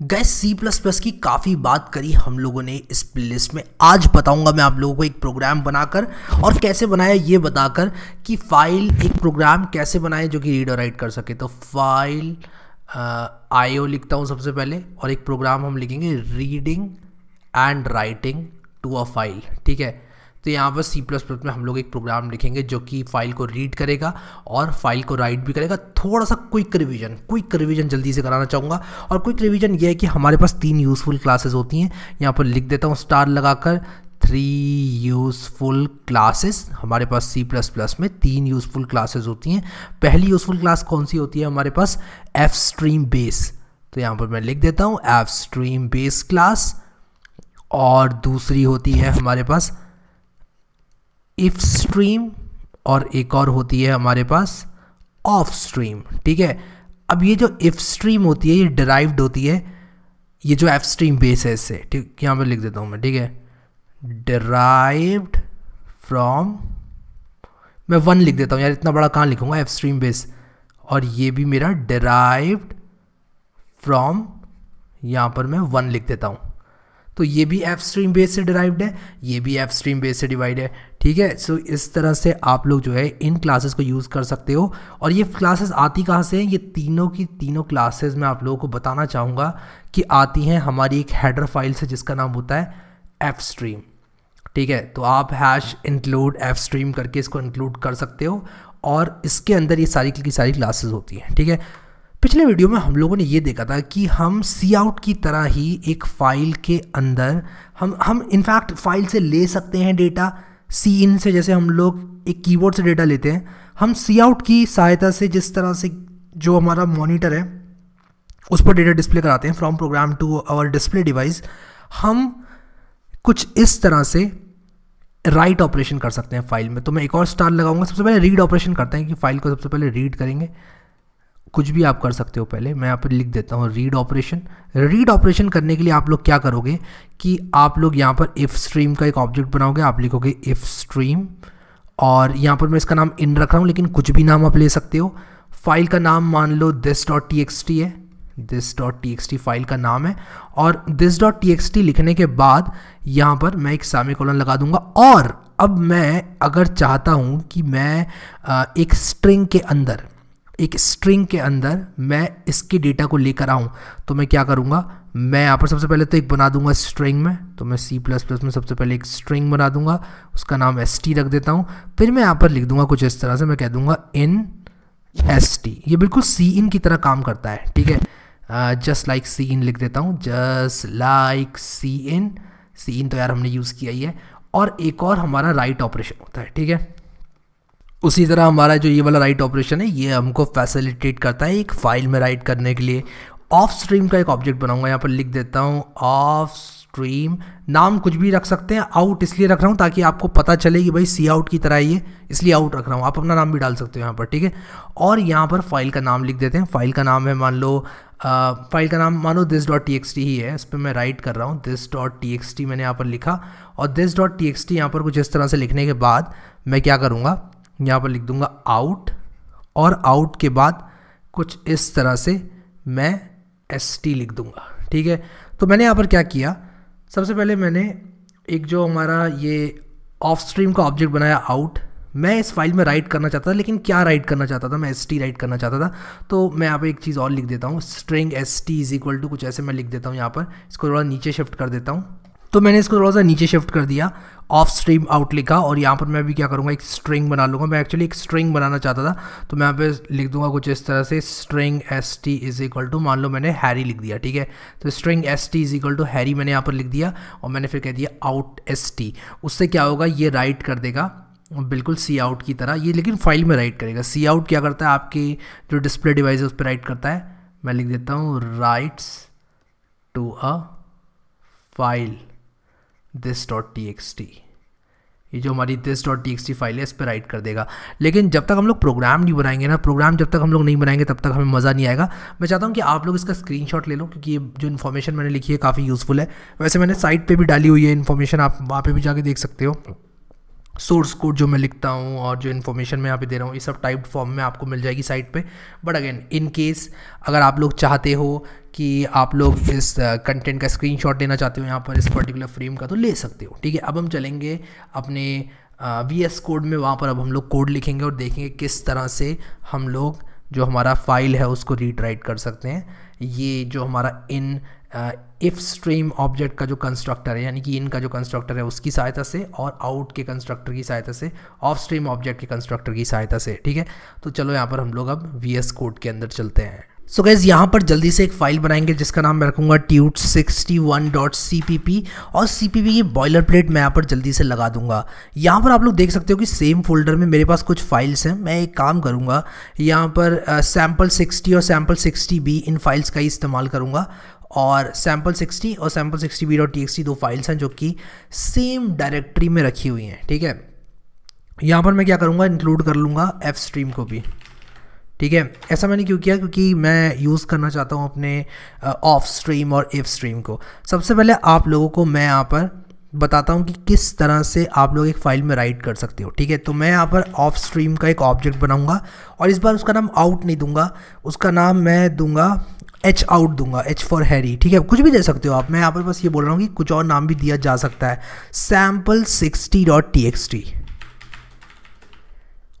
Gas C plus plus की काफ़ी बात करी हम लोगों ने इस प्लेलिस्ट में। आज बताऊँगा मैं आप लोगों को एक प्रोग्राम बनाकर और कैसे बनाया ये बताकर कि फ़ाइल एक प्रोग्राम कैसे बनाए जो कि रीड और राइट कर सके। तो फ़ाइल आई ओ लिखता हूँ सबसे पहले और एक प्रोग्राम हम लिखेंगे reading and writing to a file ठीक है? तो यहाँ पर सी प्लस प्लस में हम लोग एक प्रोग्राम लिखेंगे जो कि फ़ाइल को रीड करेगा और फ़ाइल को राइट भी करेगा। थोड़ा सा क्विक रिवीजन क्विक रिवीजन जल्दी से कराना चाहूँगा। और क्विक रिवीजन ये है कि हमारे पास तीन यूज़फुल क्लासेस होती हैं। यहाँ पर लिख देता हूँ स्टार लगाकर। थ्री यूज़फुल क्लासेस हमारे पास सी प्लस प्लस में तीन यूज़फुल क्लासेस होती हैं। पहली यूज़फुल क्लास कौन सी होती है हमारे पास? एफ़ स्ट्रीम बेस तो यहाँ पर मैं लिख देता हूँ एफ़ स्ट्रीम बेस क्लास और दूसरी होती है हमारे पास इफ़ स्ट्रीम और एक और होती है हमारे पास ऑफ़ स्ट्रीम ठीक है? अब ये जो इफ़ स्ट्रीम होती है, ये डिराइव्ड होती है, ये जो एफ़ स्ट्रीम बेस है इससे, ठीक, यहाँ पे लिख देता हूँ मैं, ठीक है? डिराइव्ड फ्रॉम मैं वन लिख देता हूँ, यार इतना बड़ा कहाँ लिखूँगा एफ़ स्ट्रीम बेस और ये भी मेरा डिराइव्ड फ्रॉम यहाँ पर मैं वन लिख देता हूँ। तो ये भी एफ़ स्ट्रीम बेस से डिराइव्ड है, ये भी एफ़ स्ट्रीम बेस से डिवाइड है, ठीक है? सो इस तरह से आप लोग जो है, इन क्लासेस को यूज़ कर सकते हो। और ये क्लासेस आती कहाँ से हैं? ये तीनों की तीनों क्लासेस मैं आप लोगों को बताना चाहूँगा कि आती हैं हमारी एक हेडर फ़ाइल से जिसका नाम होता है एफ़ स्ट्रीम ठीक है? तो आप हैश इंक्लूड एफ़ स्ट्रीम करके इसको इंक्लूड कर सकते हो और इसके अंदर ये सारी की सारी क्लासेस होती हैं, ठीक है? पिछले वीडियो में हम लोगों ने ये देखा था कि हम सी आउट की तरह ही एक फ़ाइल के अंदर, हम हम इनफैक्ट फ़ाइल से ले सकते हैं डेटा सी इन से, जैसे हम लोग एक कीबोर्ड से डेटा लेते हैं। हम सी आउट की सहायता से जिस तरह से जो हमारा मॉनिटर है, उस पर डेटा डिस्प्ले कराते हैं from program to our display device हम कुछ इस तरह से राइट ऑपरेशन कर सकते हैं फ़ाइल में। तो मैं एक और स्टार लगाऊँगा। सबसे पहले रीड ऑपरेशन करते हैं कि फ़ाइल को सबसे पहले रीड करेंगे। कुछ भी आप कर सकते हो पहले, मैं यहाँ पर लिख देता हूँ रीड ऑपरेशन रीड ऑपरेशन करने के लिए आप लोग क्या करोगे कि आप लोग यहाँ पर इफ़ स्ट्रीम का एक ऑब्जेक्ट बनाओगे, आप लिखोगे इफ़ स्ट्रीम और यहाँ पर मैं इसका नाम इन रख रहा हूँ, लेकिन कुछ भी नाम आप ले सकते हो। फ़ाइल का नाम मान लो this dot T X T है। This dot T X T file का नाम है और this dot T X T लिखने के बाद यहाँ पर मैं एक सामी कॉलन लगा दूँगा और अब मैं अगर चाहता हूँ कि मैं एक स्ट्रिंग के अंदर एक स्ट्रिंग के अंदर मैं इसके डेटा को लेकर आऊँ तो मैं क्या करूँगा? मैं यहाँ पर सबसे पहले तो एक बना दूँगा स्ट्रिंग में तो मैं सी प्लस प्लस में सबसे पहले एक स्ट्रिंग बना दूँगा, उसका नाम एस टी रख देता हूँ, फिर मैं यहाँ पर लिख दूँगा कुछ इस तरह से, मैं कह दूँगा इन एस टी ये बिल्कुल सी इन की तरह काम करता है, ठीक है? जस्ट लाइक सी इन लिख देता हूँ जस्ट लाइक सी इन सी इन तो यार हमने यूज़ किया ही है, और एक और हमारा राइट ऑपरेशन होता है, ठीक है? उसी तरह हमारा जो ये वाला राइट ऑपरेशन है, ये हमको फैसिलिटेट करता है एक फ़ाइल में राइट करने के लिए। ऑफ़ स्ट्रीम का एक ऑब्जेक्ट बनाऊँगा, यहाँ पर लिख देता हूँ ऑफ़ स्ट्रीम नाम कुछ भी रख सकते हैं आउट इसलिए रख रहा हूँ ताकि आपको पता चले कि भाई सी आउट की तरह ये, इसलिए आउट रख रहा हूँ। आप अपना नाम भी डाल सकते हो यहाँ पर, ठीक है? और यहाँ पर फ़ाइल का नाम लिख देते हैं। फ़ाइल का नाम है, मान लो फ़ाइल का नाम मानो this dot T X T ही है, इस पर मैं राइट कर रहा हूँ this dot T X T मैंने यहाँ पर लिखा। और this dot T X T यहाँ पर कुछ इस तरह से लिखने के बाद मैं क्या करूँगा यहाँ पर लिख दूँगा आउट और आउट के बाद कुछ इस तरह से मैं एस टी लिख दूँगा, ठीक है? तो मैंने यहाँ पर क्या किया? सबसे पहले मैंने एक जो हमारा ये ऑफ़ स्ट्रीम का ऑब्जेक्ट बनाया आउट मैं इस फ़ाइल में राइट करना चाहता था, लेकिन क्या राइट करना चाहता था? मैं एस टी राइट करना चाहता था। तो मैं यहाँ पर एक चीज़ और लिख देता हूँ string S T is equal to कुछ ऐसे मैं लिख देता हूँ यहाँ पर, इसको थोड़ा नीचे शिफ्ट कर देता हूँ। तो मैंने इसको थोड़ा सा नीचे शिफ्ट कर दिया ऑफ़ स्ट्रीम आउट लिखा और यहाँ पर मैं भी क्या करूँगा, एक स्ट्रिंग बना लूँगा। मैं एक्चुअली एक स्ट्रिंग बनाना चाहता था तो मैं यहाँ पे लिख दूँगा कुछ इस तरह से string S T is equal to मान लो मैंने हैरी लिख दिया, ठीक है? तो string S T is equal to Harry मैंने यहाँ पर लिख दिया और मैंने फिर कह दिया आउट एस टी उससे क्या होगा, ये राइट कर देगा, बिल्कुल सी आउट की तरह। ये लेकिन फ़ाइल में राइट करेगा। सी आउट क्या करता है, आपकी जो डिस्प्ले डिवाइस है उस पर राइट करता है। मैं लिख देता हूँ writes to a file T ये जो हमारी this dot T X T file है, इस पर राइट कर देगा। लेकिन जब तक हम लोग प्रोग्राम नहीं बनाएँगे ना प्रोग्राम जब तक हम लोग नहीं बनाएँगे, तब तक हमें मज़ा नहीं आएगा। मैं चाहता हूँ कि आप लोग इसका स्क्रीनशॉट ले लो, क्योंकि ये जो इन्फॉर्मेशन मैंने लिखी है, काफ़ी यूज़फुल है। वैसे मैंने साइट पर भी डाली हुई है इन्फॉर्मेशन आप वहाँ पर भी जाके देख सकते हो। सोर्स कोड जो मैं लिखता हूँ और जो इन्फॉर्मेशन मैं यहाँ पे दे रहा हूँ, ये सब टाइप्ड फॉर्म में आपको मिल जाएगी साइट पे। बट अगेन इन केस अगर आप लोग चाहते हो कि आप लोग इस कंटेंट का स्क्रीनशॉट लेना चाहते हो यहाँ पर, इस पर्टिकुलर फ्रेम का तो ले सकते हो, ठीक है? अब हम चलेंगे अपने वी एस कोड में, वहाँ पर अब हम लोग कोड लिखेंगे और देखेंगे किस तरह से हम लोग जो हमारा फ़ाइल है उसको रीड राइट कर सकते हैं। ये जो हमारा इन इफ़ स्ट्रीम ऑब्जेक्ट का जो कंस्ट्रक्टर है, यानी कि इन का जो कंस्ट्रक्टर है, उसकी सहायता से और आउट के कंस्ट्रक्टर की सहायता से ऑफ़ स्ट्रीम ऑब्जेक्ट के कंस्ट्रक्टर की सहायता से, ठीक है? तो चलो यहाँ पर हम लोग अब वी एस कोड के अंदर चलते हैं। सो so गैज़ यहाँ पर जल्दी से एक फ़ाइल बनाएँगे, जिसका नाम मैं रखूँगा tut sixty one dot C P P और सी पी पी की बॉयलर प्लेट मैं यहाँ पर जल्दी से लगा दूँगा। यहाँ पर आप लोग देख सकते हो कि सेम फोल्डर में मेरे पास कुछ फाइल्स हैं। मैं एक काम करूँगा, यहाँ पर सैंपल सिक्सटी और सैंपल सिक्सटी बी इन फाइल्स का ही इस्तेमाल करूँगा। और सैंपल सिक्सटी और sample sixty B dot T T दो फाइल्स हैं जो कि सेम डायरेक्टरी में रखी हुई हैं, ठीक है? यहाँ पर मैं क्या करूँगा इंक्लूड कर लूँगा एफ़ स्ट्रीम को भी, ठीक है? ऐसा मैंने क्यों किया? क्योंकि मैं यूज़ करना चाहता हूँ अपने ऑफ़ स्ट्रीम और इफ़ स्ट्रीम को। सबसे पहले आप लोगों को मैं यहाँ पर बताता हूँ कि किस तरह से आप लोग एक फ़ाइल में राइट कर सकते हो, ठीक है? तो मैं यहाँ पर ऑफ़ स्ट्रीम का एक ऑब्जेक्ट बनाऊँगा और इस बार उसका नाम आउट नहीं दूँगा। उसका नाम मैं दूँगा एच आउट दूँगा एच फॉर हैरी ठीक है? कुछ भी दे सकते हो आप। मैं यहाँ पर बस ये बोल रहा हूँ कि कुछ और नाम भी दिया जा सकता है। Sample sixty dot T X T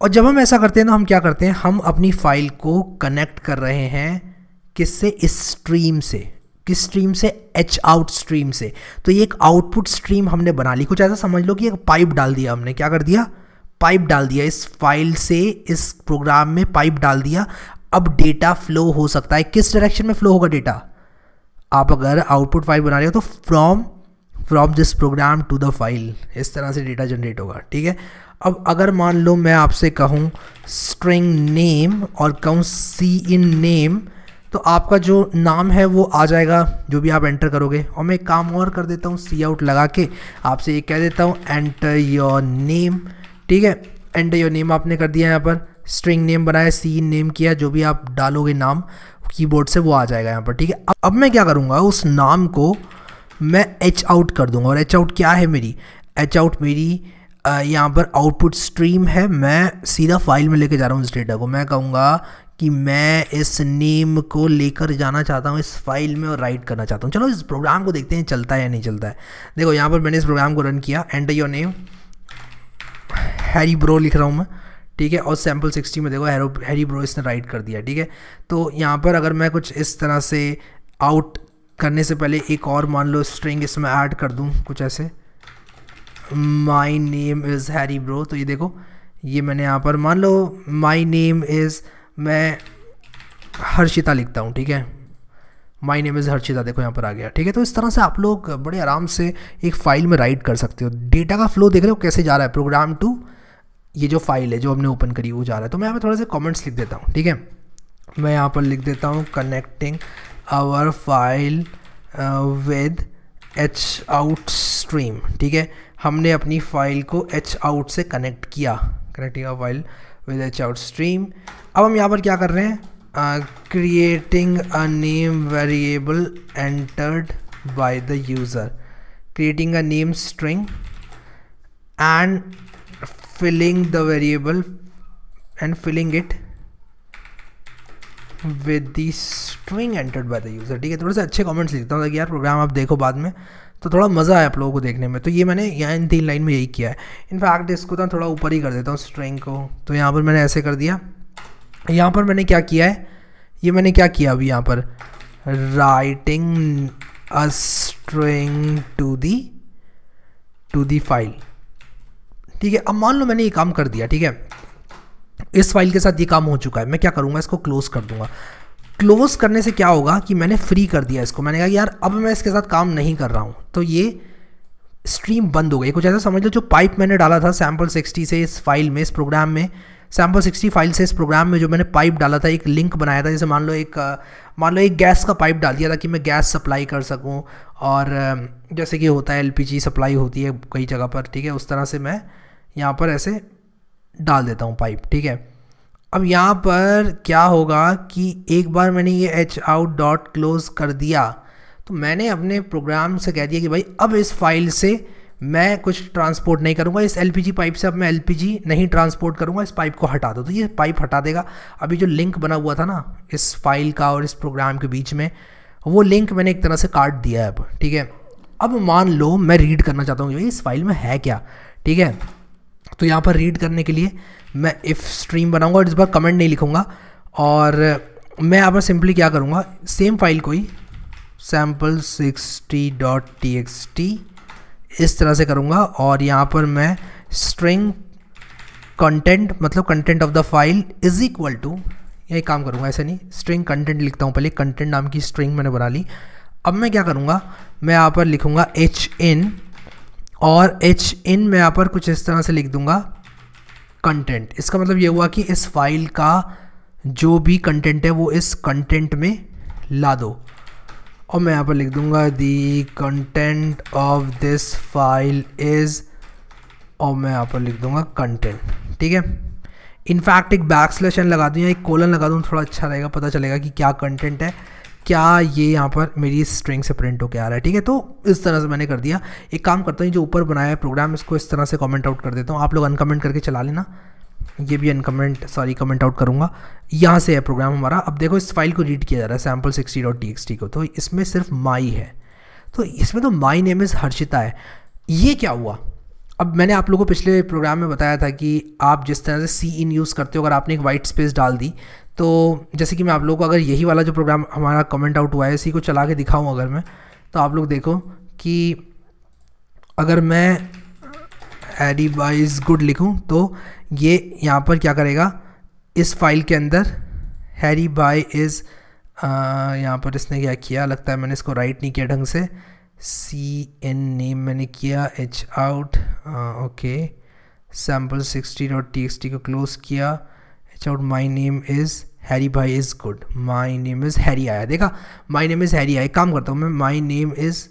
और जब हम ऐसा करते हैं ना हम क्या करते हैं? हम अपनी फ़ाइल को कनेक्ट कर रहे हैं किससे? इस स्ट्रीम से। किस स्ट्रीम से? एच आउट स्ट्रीम से। तो ये एक आउटपुट स्ट्रीम हमने बना ली। कुछ ऐसा समझ लो कि एक पाइप डाल दिया हमने। क्या कर दिया? पाइप डाल दिया। इस फ़ाइल से, इस प्रोग्राम में पाइप डाल दिया। अब डेटा फ्लो हो सकता है। किस डायरेक्शन में फ्लो होगा डेटा आप अगर आउटपुट फ़ाइल बना रहे हो तो from from this program to the file इस तरह से डेटा जनरेट होगा, ठीक है? अब अगर मान लो मैं आपसे कहूँ स्ट्रिंग नेम और कहूँ सी इन नेम तो आपका जो नाम है वो आ जाएगा, जो भी आप एंटर करोगे। और मैं एक काम और कर देता हूँ सी आउट लगा के आपसे ये कह देता हूँ एंटर योर नेम ठीक है? एंटर योर नेम आपने कर दिया यहाँ पर। स्ट्रिंग नेम बनाया सी इन नेम किया, जो भी आप डालोगे नाम कीबोर्ड से वो आ जाएगा यहाँ पर, ठीक है? अब अब मैं क्या करूँगा, उस नाम को मैं एच आउट कर दूँगा, और एच आउट क्या है मेरी? एच आउट मेरी यहाँ पर आउटपुट स्ट्रीम है, मैं सीधा फ़ाइल में लेके जा रहा हूँ इस डेटा को। मैं कहूँगा कि मैं इस नेम को लेकर जाना चाहता हूँ, इस फ़ाइल में और राइट करना चाहता हूँ। चलो, इस प्रोग्राम को देखते हैं, चलता है या नहीं चलता है। देखो, यहाँ पर मैंने इस प्रोग्राम को रन किया enter your name Harry bro लिख रहा हूँ मैं। ठीक है, और सैंपल सिक्सटी में देखो हैरो हैरी ब्रो इसने राइट कर दिया, ठीक है? तो यहाँ पर अगर मैं कुछ इस तरह से आउट करने से पहले एक और मान लो स्ट्रिंग इसमें ऐड कर दूँ, कुछ ऐसे। My name is Harry bro तो ये देखो, ये मैंने यहाँ पर मान लो माई नेम इज़ मैं हर्षिता लिखता हूँ, ठीक है? माई नेम इज़ हर्षिता, देखो यहाँ पर आ गया, ठीक है? तो इस तरह से आप लोग बड़े आराम से एक फ़ाइल में राइट कर सकते हो। डेटा का फ्लो देख रहे हो कैसे जा रहा है प्रोग्राम टू ये जो फ़ाइल है, जो हमने ओपन करी, वो जा रहा है। तो मैं यहाँ पर थोड़े से कमेंट्स लिख देता हूँ, ठीक है? मैं यहाँ पर लिख देता हूँ connecting our file with H out stream ठीक है? हमने अपनी फ़ाइल को एच आउट से कनेक्ट किया connecting our file with H out stream अब हम यहाँ पर क्या कर रहे हैं? Creating a name variable entered by the user creating a name string and filling the variable and filling it with the string entered by the user ठीक है? थोड़े से अच्छे कमेंट्स लिखता हूँ, ताकि यार प्रोग्राम आप देखो बाद में तो थोड़ा मज़ा आया आप लोगों को देखने में। तो ये मैंने यहाँ इन तीन लाइन में यही किया है। इनफैक्ट इसको तो थोड़ा ऊपर ही कर देता हूँ स्ट्रिंग को। तो यहाँ पर मैंने ऐसे कर दिया। यहाँ पर मैंने क्या किया है? ये मैंने क्या किया अभी यहाँ पर? Writing a string to the to the file ठीक है, अब मान लो मैंने ये काम कर दिया, ठीक है। इस फ़ाइल के साथ ये काम हो चुका है, मैं क्या करूँगा, इसको क्लोज कर दूँगा। क्लोज करने से क्या होगा कि मैंने फ्री कर दिया इसको। मैंने कहा, यार, अब मैं इसके साथ काम नहीं कर रहा हूँ। तो ये स्ट्रीम बंद हो गई कुछ ऐसा समझ लो जो पाइप मैंने डाला था सैंपल सिक्सटी से इस फ़ाइल में, इस प्रोग्राम में। सैंपल सिक्सटी फ़ाइल से इस प्रोग्राम में जो मैंने पाइप डाला था, एक लिंक बनाया था, जैसे मान लो एक, मान लो एक गैस का पाइप डाल दिया था कि मैं गैस सप्लाई कर सकूँ और, जैसे कि होता है एलपीजी सप्लाई होती है कई जगह पर, ठीक है, उस तरह से मैं यहाँ पर ऐसे डाल देता हूँ पाइप, ठीक है? अब यहाँ पर क्या होगा कि एक बार मैंने ये एच आउट डॉट क्लोज कर दिया तो मैंने अपने प्रोग्राम से कह दिया कि भाई अब इस फ़ाइल से मैं कुछ ट्रांसपोर्ट नहीं करूँगा, इस एलपीजी पाइप से अब मैं एलपीजी नहीं ट्रांसपोर्ट करूँगा, इस पाइप को हटा दो। तो ये पाइप हटा देगा। अभी जो लिंक बना हुआ था ना, इस फ़ाइल का और इस प्रोग्राम के बीच में, वो लिंक मैंने एक तरह से काट दिया है अब, ठीक है? अब मान लो मैं रीड करना चाहता हूँ कि भाई इस फ़ाइल में है क्या, ठीक है? तो यहाँ पर रीड करने के लिए मैं इफ़ स्ट्रीम बनाऊँगा और इस बार कमेंट नहीं लिखूँगा। और मैं यहाँ पर सिंपली क्या करूँगा? सेम फ़ाइल को ही sample sixty dot T X T इस तरह से करूँगा और यहाँ पर मैं स्ट्रिंग कंटेंट मतलब content of the file is equal to यही काम करूँगा, ऐसे नहीं स्ट्रिंग कंटेंट लिखता हूँ पहले कंटेंट नाम की स्ट्रिंग मैंने बना ली। अब मैं क्या करूँगा? मैं यहाँ पर लिखूँगा एच इन और एच इन मैं यहाँ पर कुछ इस तरह से लिख दूँगा कंटेंट इसका मतलब ये हुआ कि इस फ़ाइल का जो भी कंटेंट है वो इस कंटेंट में ला दो। और मैं यहाँ पर लिख दूँगा the content of this file is और मैं यहाँ पर लिख दूँगा कंटेंट ठीक है? इनफैक्ट एक बैक स्लेश एन लगा दूँ या एक कोलन लगा दूँ, थोड़ा अच्छा रहेगा, पता चलेगा कि क्या कंटेंट है। क्या ये यहाँ पर मेरी स्ट्रिंग से प्रिंट होकर आ रहा है? ठीक है तो इस तरह से मैंने कर दिया। एक काम करता हूँ, जो ऊपर बनाया है प्रोग्राम इसको इस तरह से कमेंट आउट कर देता हूँ। आप लोग अनकमेंट करके चला लेना। ये भी अनकमेंट सॉरी कमेंट आउट करूँगा। यहाँ से है प्रोग्राम हमारा। अब देखो, इस फ़ाइल को रीड किया जा रहा है सैंपल सिक्सटी डॉट टी को। तो इसमें सिर्फ़ माई है। तो इसमें तो माई नेम इज़ हर्षिता है। ये क्या हुआ? अब मैंने आप लोगों को पिछले प्रोग्राम में बताया था कि आप जिस तरह से सी इन यूज़ करते हो, अगर आपने एक वाइट स्पेस डाल दी तो जैसे कि मैं आप लोगों को अगर यही वाला जो प्रोग्राम हमारा कमेंट आउट हुआ है, इसी को चला के दिखाऊँ अगर मैं तो आप लोग देखो कि अगर मैं बाई इज़ गुड लिखूँ तो ये यहाँ पर क्या करेगा? इस फ़ाइल के अंदर हैरी बाई इज़ यहाँ पर इसने क्या किया? लगता है मैंने इसको राइट नहीं किया ढंग से। सी एन नेम मैंने किया H out okay sample sixty dot T X T को क्लोज किया। H out my name is Harry भाई is good my name is Harry आया देखा माई नेम इज़ हैरी आया काम करता हूँ मैं माई नेम इज़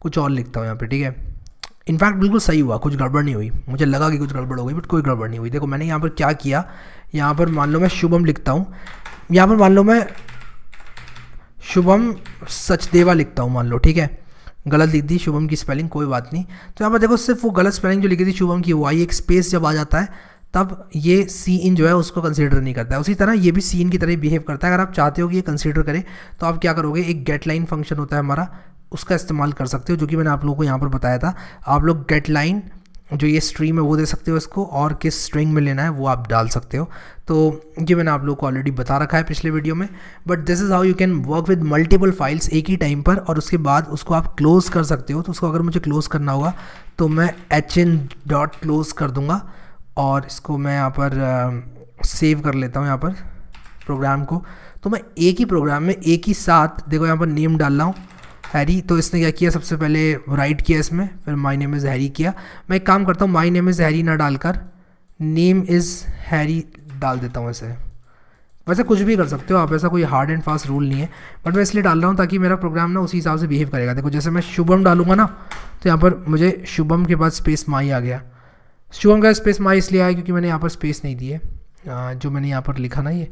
कुछ और लिखता हूँ यहाँ पे, ठीक है? इनफैक्ट बिल्कुल सही हुआ, कुछ गड़बड़ नहीं हुई। मुझे लगा कि कुछ गड़बड़ हो गई बट कोई गड़बड़ नहीं हुई। देखो, मैंने यहाँ पर क्या किया, यहाँ पर मान लो मैं शुभम लिखता हूँ। यहाँ पर मान लो मैं शुभम सचदेवा लिखता हूँ, मान लो, ठीक है? गलत लिख दी, शुभम की स्पेलिंग कोई बात नहीं। तो यहाँ पर देखो, सिर्फ़ वो गलत स्पेलिंग जो लिखी थी शुभम की, वो आई, एक स्पेस जब आ जाता है तब ये सी इन जो है उसको कंसीडर नहीं करता है। उसी तरह ये भी सी इन की तरह बिहेव करता है। अगर आप चाहते हो कि ये कंसीडर करे तो आप क्या करोगे? एक गेट लाइन फ़ंक्शन होता है हमारा, उसका इस्तेमाल कर सकते हो, जो कि मैंने आप लोगों को यहाँ पर बताया था। आप लोग गेट लाइन जो ये स्ट्रीम है, वो दे सकते हो इसको, और किस स्ट्रिंग में लेना है, वो आप डाल सकते हो। तो ये मैंने आप लोगों को ऑलरेडी बता रखा है पिछले वीडियो में। But this is how you can work with multiple files एक ही टाइम पर, और उसके बाद उसको आप क्लोज कर सकते हो। तो उसको अगर मुझे क्लोज करना होगा तो मैं एच एन डॉट क्लोज कर दूँगा। और इसको मैं यहाँ पर सेव कर लेता हूँ यहाँ पर प्रोग्राम को। तो मैं एक ही प्रोग्राम में एक ही साथ, देखो यहाँ पर नेम डाल रहा हूँ हैरी तो इसने क्या किया, सबसे पहले राइट किया इसमें, फिर माई नेम इज़ हैरी किया। मैं एक काम करता हूँ माई नेम इज़ हैरी ना डालकर नेम इज़ हैरी डाल देता हूँ ऐसे। वैसे कुछ भी कर सकते हो आप, ऐसा कोई हार्ड एंड फास्ट रूल नहीं है। बट मैं इसलिए डाल रहा हूँ ताकि मेरा प्रोग्राम ना उसी हिसाब से बिहेव करेगा। देखो, जैसे मैं शुभम डालूँगा ना तो यहाँ पर मुझे शुभम के बाद स्पेस माई आ गया। शुभम का स्पेस माई इसलिए आया क्योंकि मैंने यहाँ पर स्पेस नहीं दी है। जो मैंने यहाँ पर लिखा ना ये,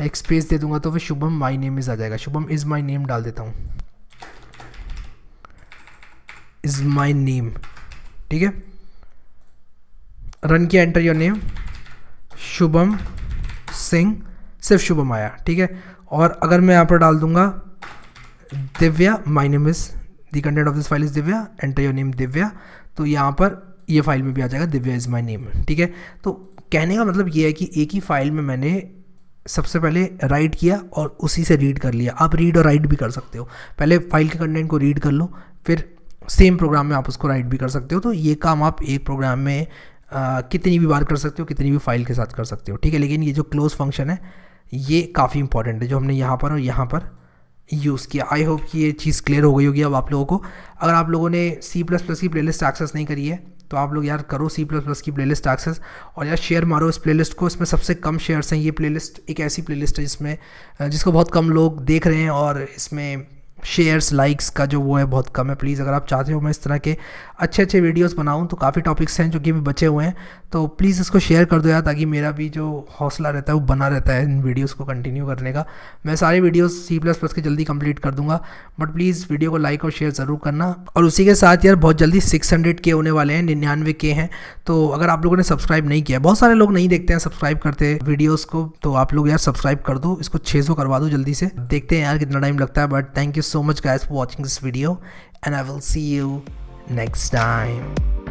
एक स्पेस दे दूँगा तो फिर शुभम माई नेम इज़ आ जाएगा। शुभम इज़ माई नेम डाल देता हूँ। इज़ माई नेम ठीक है? रन किया enter your name Shubham Singh, सिर्फ़ शुभम आया, ठीक है? और अगर मैं यहाँ पर डाल दूँगा, Divya my name is the content of this file is Divya enter your name Divya तो यहाँ पर ये फ़ाइल में भी आ जाएगा दिव्या इज़ माई नेम ठीक है? तो कहने का मतलब ये है कि एक ही फ़ाइल में मैंने सबसे पहले राइट किया और उसी से रीड कर लिया। आप रीड और राइट भी कर सकते हो। पहले फ़ाइल के कंटेंट को रीड कर लो फिर सेम प्रोग्राम में आप उसको राइट भी कर सकते हो। तो ये काम आप एक प्रोग्राम में आ, कितनी भी बार कर सकते हो कितनी भी फ़ाइल के साथ कर सकते हो ठीक है? लेकिन ये जो क्लोज फ़ंक्शन है ये काफ़ी इंपॉर्टेंट है जो हमने यहाँ पर और यहाँ पर यूज़ किया। आई होप कि ये चीज़ क्लियर हो गई होगी अब आप लोगों को। अगर आप लोगों ने सी प्लस प्लस की प्लेलिस्ट एक्सेस नहीं करी है तो आप लोग यार करो सी प्लस प्लस की प्ले लिस्ट एक्सेस और यार शेयर मारो इस प्ले लिस्ट को। इसमें सबसे कम शेयर्स हैं। ये प्ले लिस्ट एक ऐसी प्ले लिस्ट है जिसमें जिसको बहुत कम लोग देख रहे हैं और इसमें शेयर्स लाइक्स का जो वो है बहुत कम है। प्लीज़ अगर आप चाहते हो मैं इस तरह के अच्छे अच्छे वीडियोस बनाऊँ तो काफ़ी टॉपिक्स हैं जो कि अभी बचे हुए हैं। तो प्लीज़ इसको शेयर कर दो यार, ताकि मेरा भी जो हौसला रहता है, वो बना रहता है इन वीडियोज़ को कंटिन्यू करने का। मैं सारे वीडियोज़ सी प्लस प्लस के जल्दी कंप्लीट कर दूँगा बट प्लीज़ वीडियो को लाइक और शेयर ज़रूर करना। और उसी के साथ यार, बहुत जल्दी सिक्स हंड्रेड के होने वाले हैं, निन्यानवे के हैं। तो अगर आप लोगों ने सब्सक्राइब नहीं किया, बहुत सारे लोग नहीं देखते हैं सब्सक्राइब करते वीडियोज़ को तो आप लोग यार सब्सक्राइब कर दो, इसको छः सौ करवा दो जल्दी से। देखते हैं यार कितना टाइम लगता है but thank you so much guys for watching this video and I will see you next time.